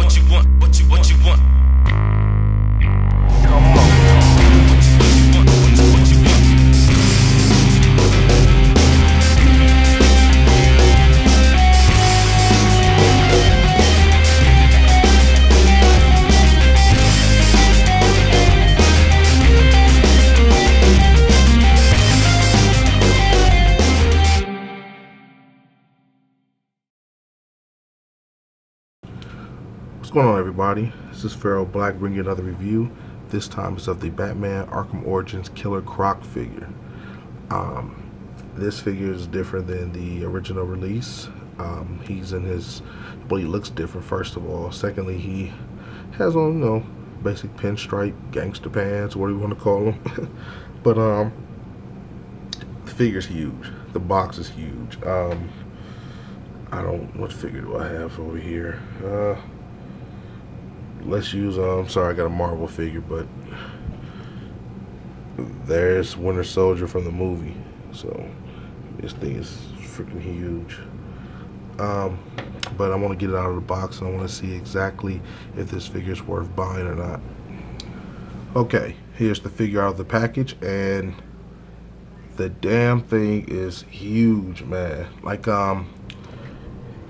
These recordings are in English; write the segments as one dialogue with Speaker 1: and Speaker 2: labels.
Speaker 1: what you want, what you what you want.
Speaker 2: What's going on, everybody? This is Pharaoh Black bringing you another review. This time it's of the Batman Arkham Origins Killer Croc figure. Um, this figure is different than the original release. Um, he's in his, well, he looks different, first of all. Secondly, he has on, you know, basic pinstripe gangster pants, what do you want to call them. but, um, the figure's huge. The box is huge. Um, I don't, what figure do I have over here? Uh, let's use um sorry I got a Marvel figure but there's Winter Soldier from the movie so this thing is freaking huge. Um but I want to get it out of the box and I want to see exactly if this figure is worth buying or not. Okay here's the figure out of the package and the damn thing is huge man. Like um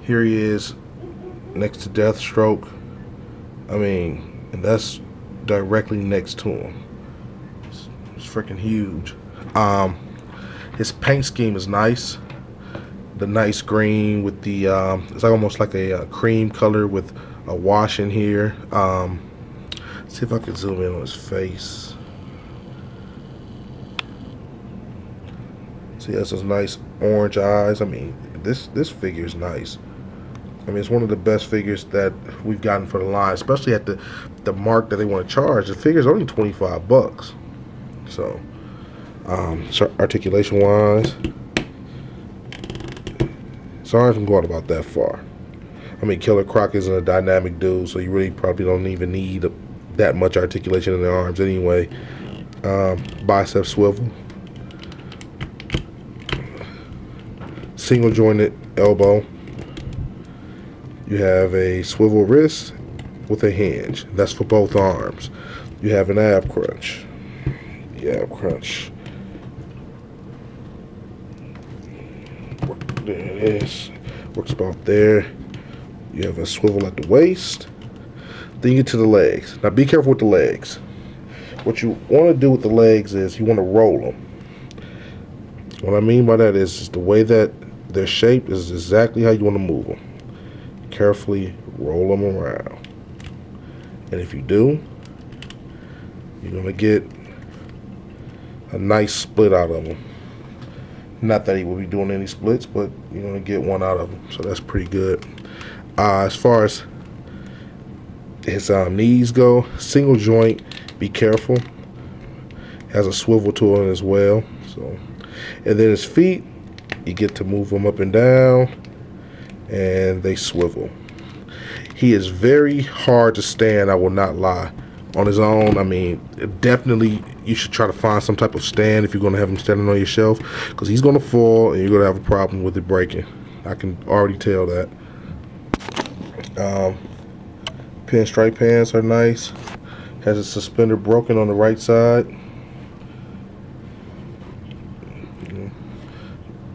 Speaker 2: here he is next to Deathstroke I mean, and that's directly next to him. It's, it's freaking huge. Um, his paint scheme is nice. The nice green with the, um, it's like almost like a, uh cream color with a wash in here. Um, see if I can zoom in on his face. See, has those nice orange eyes. I mean, this this figure is nice. I mean, it's one of the best figures that we've gotten for the line, especially at the the mark that they want to charge. The figure's only 25 bucks. So, um, so articulation wise, sorry if I'm going about that far. I mean, Killer Croc isn't a dynamic dude, so you really probably don't even need that much articulation in the arms anyway. Um, bicep swivel, single jointed elbow. You have a swivel wrist with a hinge. That's for both arms. You have an ab crunch. The ab crunch. There it is. Works about there. You have a swivel at the waist. Then you get to the legs. Now be careful with the legs. What you want to do with the legs is you want to roll them. What I mean by that is, is the way that they're shaped is exactly how you want to move them carefully roll them around. And if you do, you're going to get a nice split out of them. Not that he will be doing any splits, but you're going to get one out of them. So that's pretty good. Uh, as far as his um, knees go, single joint, be careful. Has a swivel to it as well. So, And then his feet, you get to move them up and down and they swivel. He is very hard to stand, I will not lie. On his own, I mean, definitely you should try to find some type of stand if you're going to have him standing on your shelf because he's going to fall and you're going to have a problem with it breaking. I can already tell that. Um, pinstripe pants are nice. Has a suspender broken on the right side.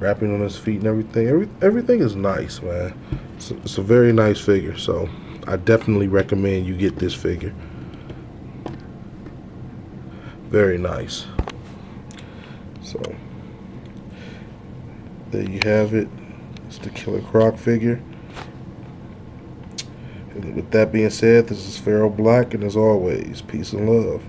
Speaker 2: Wrapping on his feet and everything. Every, everything is nice, man. It's a, it's a very nice figure, so I definitely recommend you get this figure. Very nice. So, there you have it. It's the Killer Croc figure. And with that being said, this is Pharaoh Black, and as always, peace and love.